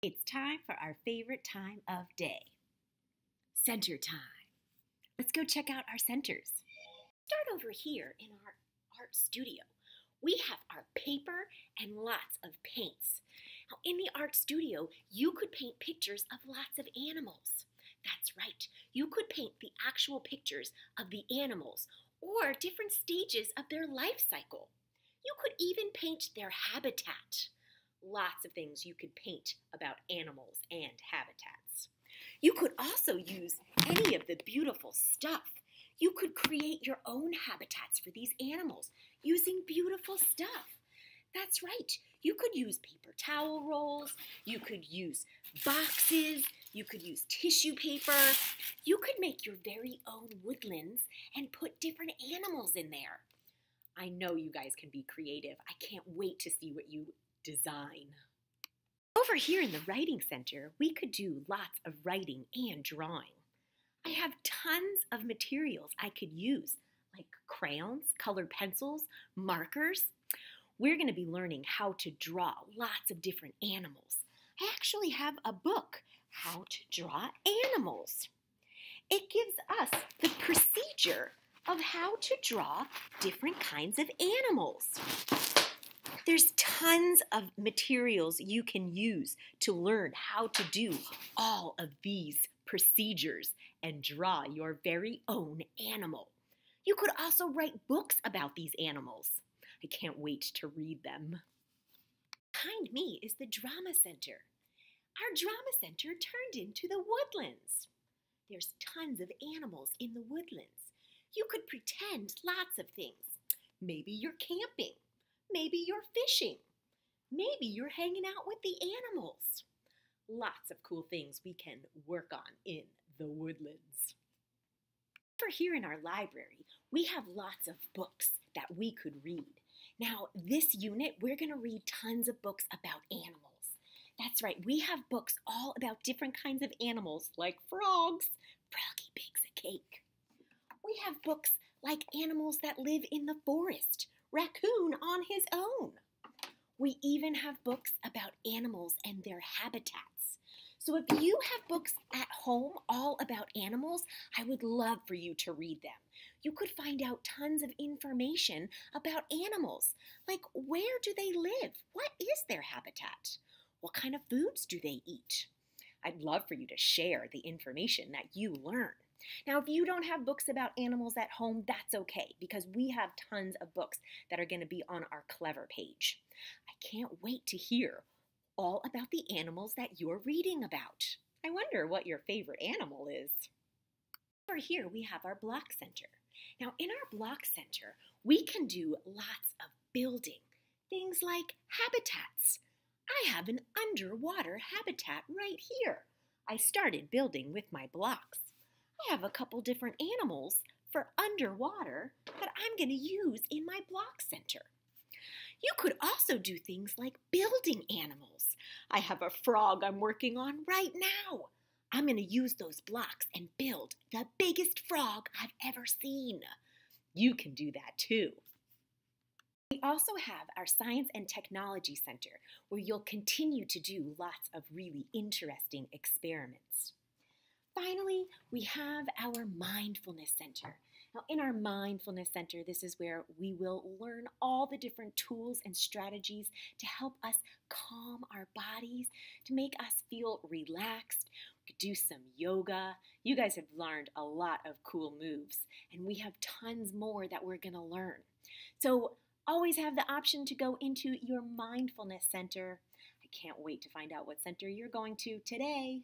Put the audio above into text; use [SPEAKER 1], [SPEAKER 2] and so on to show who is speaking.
[SPEAKER 1] It's time for our favorite time of day center time. Let's go check out our centers. Start over here in our art studio. We have our paper and lots of paints. Now, in the art studio, you could paint pictures of lots of animals. That's right, you could paint the actual pictures of the animals or different stages of their life cycle. You could even paint their habitat. Lots of things you could paint about animals and habitats. You could also use any of the beautiful stuff. You could create your own habitats for these animals using beautiful stuff. That's right. You could use paper towel rolls, you could use boxes, you could use tissue paper. You could make your very own woodlands and put different animals in there. I know you guys can be creative. I can't wait to see what you design. Over here in the Writing Center, we could do lots of writing and drawing. I have tons of materials I could use, like crayons, colored pencils, markers. We're going to be learning how to draw lots of different animals. I actually have a book, How to Draw Animals. It gives us the procedure of how to draw different kinds of animals. There's tons of materials you can use to learn how to do all of these procedures and draw your very own animal. You could also write books about these animals. I can't wait to read them. Behind me is the Drama Center. Our Drama Center turned into the woodlands. There's tons of animals in the woodlands. You could pretend lots of things. Maybe you're camping. Maybe you're fishing. Maybe you're hanging out with the animals. Lots of cool things we can work on in the woodlands. For here in our library, we have lots of books that we could read. Now, this unit, we're going to read tons of books about animals. That's right, we have books all about different kinds of animals, like frogs. Froggy bakes a cake. We have books like animals that live in the forest, raccoon on his own. We even have books about animals and their habitats. So if you have books at home all about animals, I would love for you to read them. You could find out tons of information about animals, like where do they live? What is their habitat? What kind of foods do they eat? I'd love for you to share the information that you learn. Now, if you don't have books about animals at home, that's okay because we have tons of books that are going to be on our Clever page. I can't wait to hear all about the animals that you're reading about. I wonder what your favorite animal is. Over here, we have our block center. Now, in our block center, we can do lots of building, things like habitats. I have an underwater habitat right here. I started building with my blocks. I have a couple different animals for underwater that I'm going to use in my block center. You could also do things like building animals. I have a frog I'm working on right now. I'm going to use those blocks and build the biggest frog I've ever seen. You can do that too. We also have our Science and Technology Center where you'll continue to do lots of really interesting experiments. Finally, we have our Mindfulness Center. Now, in our Mindfulness Center, this is where we will learn all the different tools and strategies to help us calm our bodies, to make us feel relaxed. We could do some yoga. You guys have learned a lot of cool moves, and we have tons more that we're going to learn. So, always have the option to go into your Mindfulness Center. I can't wait to find out what center you're going to today.